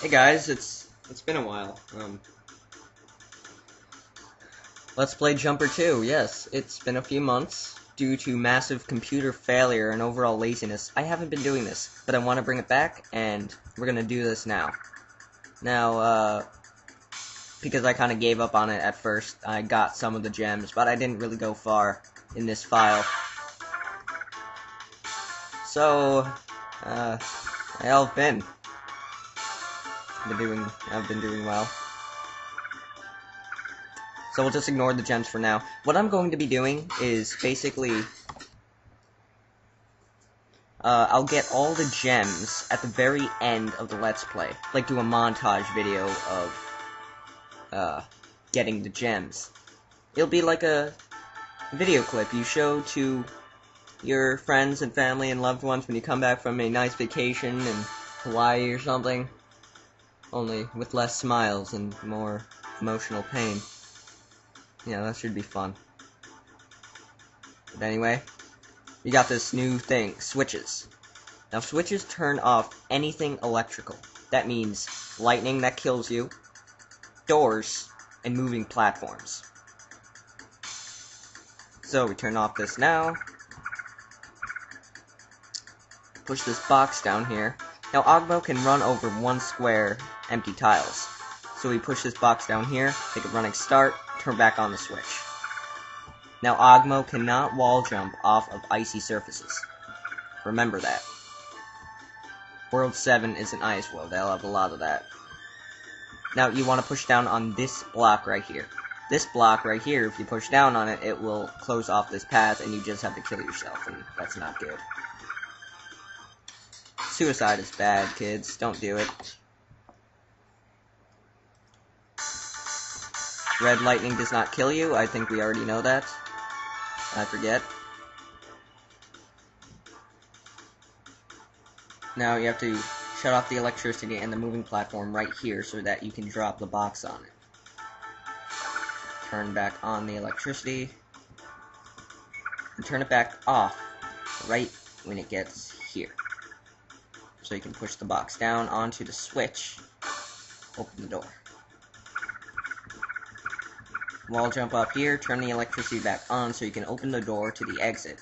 Hey guys, it's it's been a while. Um, let's play Jumper 2. Yes, it's been a few months due to massive computer failure and overall laziness. I haven't been doing this, but I want to bring it back, and we're gonna do this now. Now, uh, because I kind of gave up on it at first, I got some of the gems, but I didn't really go far in this file. So, uh, how have been? Been doing, I've been doing well. So we'll just ignore the gems for now. What I'm going to be doing is basically, uh, I'll get all the gems at the very end of the Let's Play. Like do a montage video of, uh, getting the gems. It'll be like a video clip you show to your friends and family and loved ones when you come back from a nice vacation in Hawaii or something. Only with less smiles and more emotional pain. Yeah, that should be fun. But anyway, you got this new thing, switches. Now switches turn off anything electrical. That means lightning that kills you, doors, and moving platforms. So we turn off this now. Push this box down here. Now Ogmo can run over one square empty tiles. So we push this box down here, take a running start, turn back on the switch. Now Ogmo cannot wall jump off of icy surfaces. Remember that. World 7 is an ice world, they'll have a lot of that. Now you want to push down on this block right here. This block right here, if you push down on it, it will close off this path and you just have to kill yourself, and that's not good. Suicide is bad, kids. Don't do it. Red lightning does not kill you. I think we already know that. I forget. Now you have to shut off the electricity and the moving platform right here so that you can drop the box on it. Turn back on the electricity. And turn it back off right when it gets here. So you can push the box down onto the switch, open the door. Wall jump up here, turn the electricity back on so you can open the door to the exit.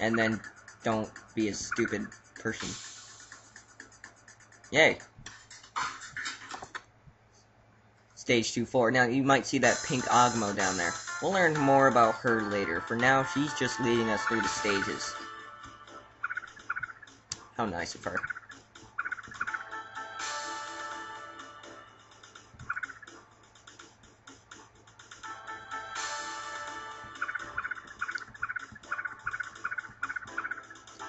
And then don't be a stupid person. Yay. Stage 2-4. Now, you might see that pink Ogmo down there. We'll learn more about her later. For now, she's just leading us through the stages. How nice of her.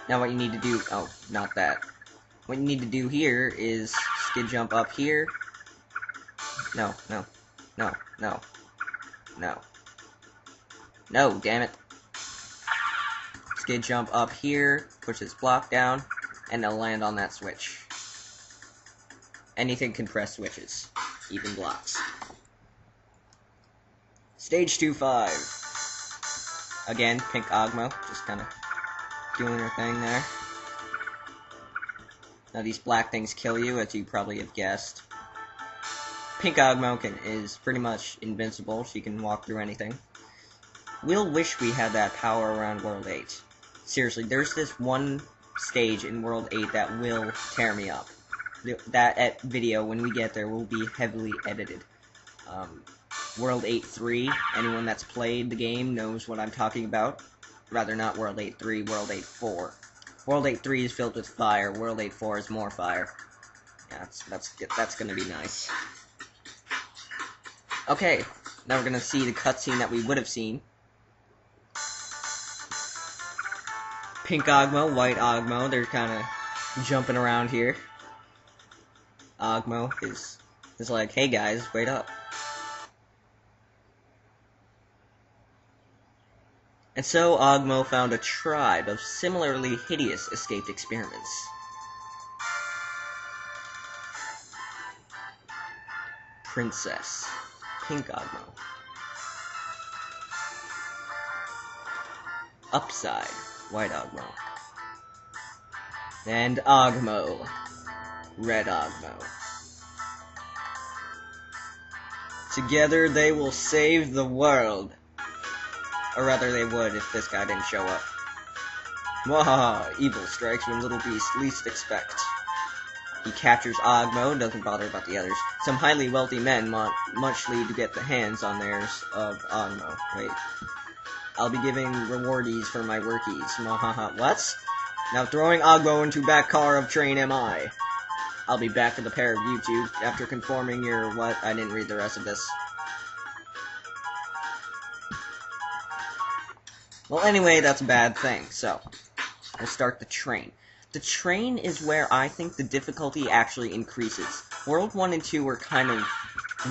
Now what you need to do, oh, not that. What you need to do here is skid jump up here. No, no, no, no, no. No, damn it. Skid jump up here, push this block down, and they'll land on that switch. Anything can press switches, even blocks. Stage 2-5. Again, pink Ogmo, just kind of doing her thing there. Now these black things kill you, as you probably have guessed. Pink Ogmo can, is pretty much invincible, she can walk through anything. We'll wish we had that power around World 8. Seriously, there's this one stage in World 8 that will tear me up. That at video, when we get there, will be heavily edited. Um, World 8-3, anyone that's played the game knows what I'm talking about rather not World 8-3, World 8-4. World 8-3 is filled with fire, World 8-4 is more fire. Yeah, that's, that's, that's gonna be nice. Okay, now we're gonna see the cutscene that we would have seen. Pink Ogmo, White Ogmo, they're kinda jumping around here. Ogmo is, is like, hey guys, wait up. And so Ogmo found a tribe of similarly hideous escaped experiments. Princess. Pink Ogmo. Upside. White Ogmo. And Ogmo. Red Ogmo. Together they will save the world. Or rather, they would if this guy didn't show up. Wahaha, evil strikes when little beasts least expect. He captures Ogmo and doesn't bother about the others. Some highly wealthy men want muchly to get the hands on theirs of Ogmo. Wait. I'll be giving rewardees for my workies. Mwahaha. What? Now throwing Ogmo into back car of train am I. I'll be back with a pair of YouTube after conforming your what? I didn't read the rest of this. Well, anyway, that's a bad thing, so we'll start the train. The train is where I think the difficulty actually increases. World 1 and 2 were kind of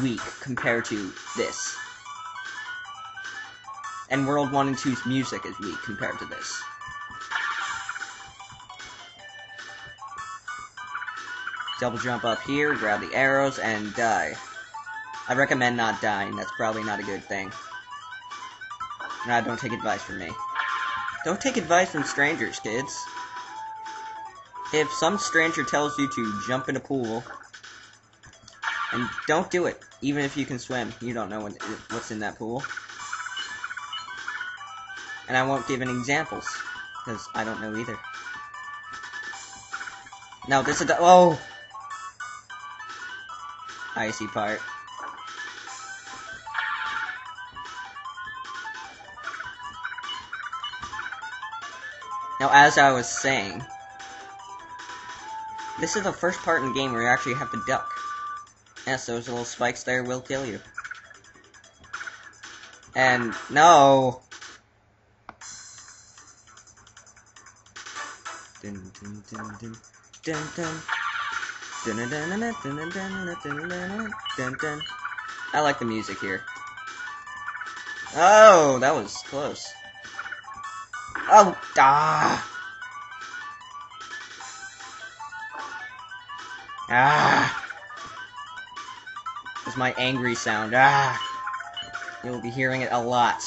weak compared to this. And World 1 and 2's music is weak compared to this. Double jump up here, grab the arrows, and die. I recommend not dying, that's probably not a good thing. Nah, don't take advice from me. Don't take advice from strangers, kids. If some stranger tells you to jump in a pool, and don't do it, even if you can swim. You don't know what's in that pool. And I won't give any examples, because I don't know either. Now, this is the- oh! Icy part. Now, as I was saying, this is the first part in the game where you actually have to duck. Yes, those little spikes there will kill you. And, no! dun dun dun dun dun dun. I like the music here. Oh, that was close. Oh, ah. Ah. It's my angry sound. Ah. You'll be hearing it a lot.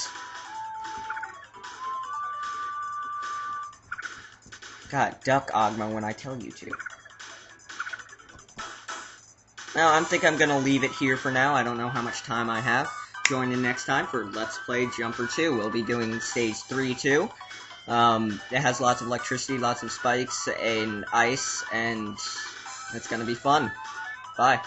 God, duck Ogmo when I tell you to. Now, I think I'm gonna leave it here for now. I don't know how much time I have. Join in next time for Let's Play Jumper 2. We'll be doing Stage 3 too. Um, it has lots of electricity, lots of spikes, and ice, and it's gonna be fun. Bye.